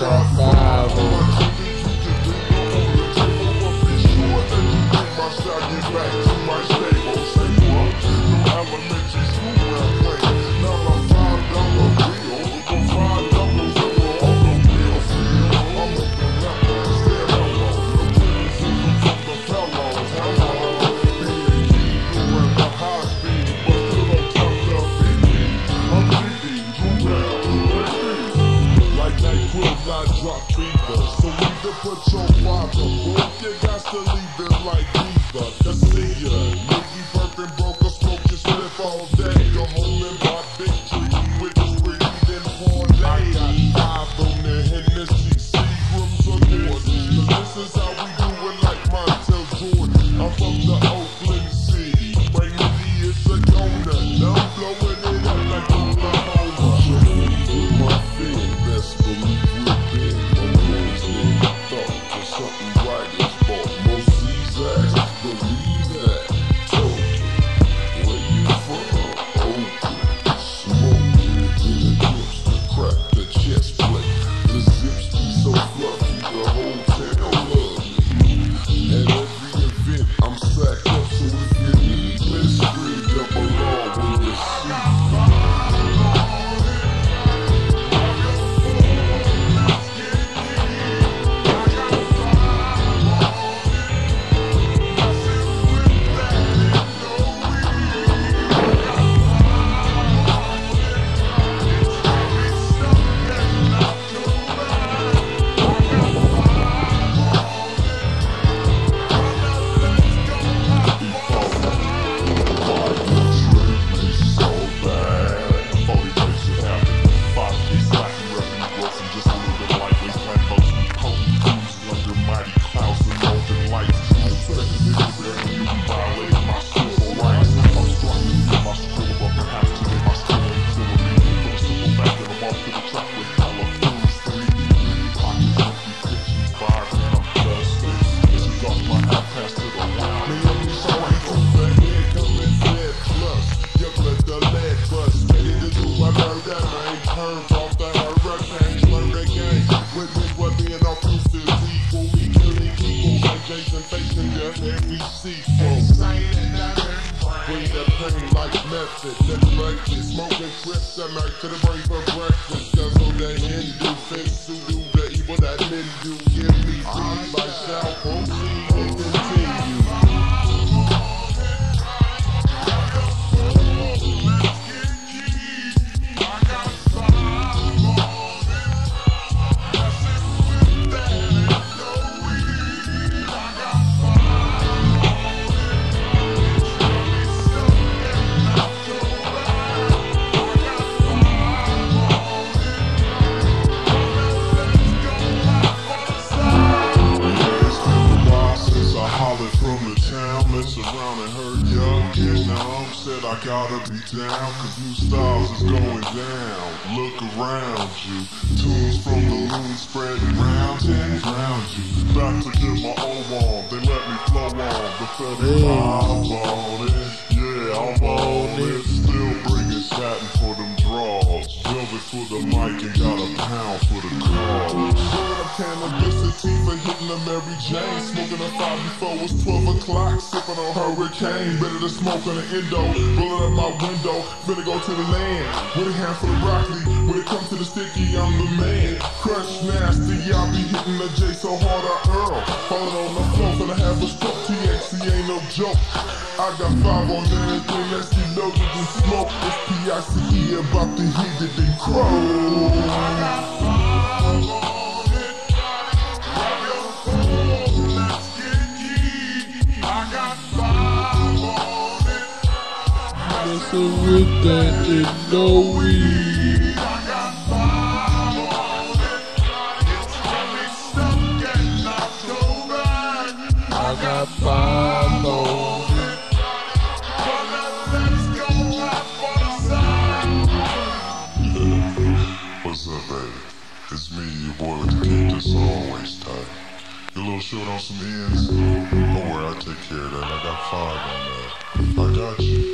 cansado. to put your father. Boy, you got to leave it like just Bring the pain like method, then breakfast, smoking kryptonite to the brain for breakfast. Gotta be down, cause new styles is going down. Look around you, tunes from the moon spreading round and round you. Back to get my old on, they let me flow on. The federal mm. I'm on it, yeah, I'm on it. Mary Jane. Smoking a five before it's 12 o'clock. Sipping on hurricane. Better to smoke on the endo. Rolling up my window. Finna go to the land. With a handful of broccoli. When it comes to the sticky, I'm the man. Crush nasty. I be hitting the J so hard I Earl. Falling on the floor. Finna have a stroke. TXC ain't no joke. I got five on everything that's loaded and smoke. It's P-I-C-E about to hit it and crow. Messing with that and no weed. I got five it. What's up, baby? It's me, your boy the kid that's always tight. You a little short on some ends? Don't worry, I'll take care of that. I got five on that. I got you.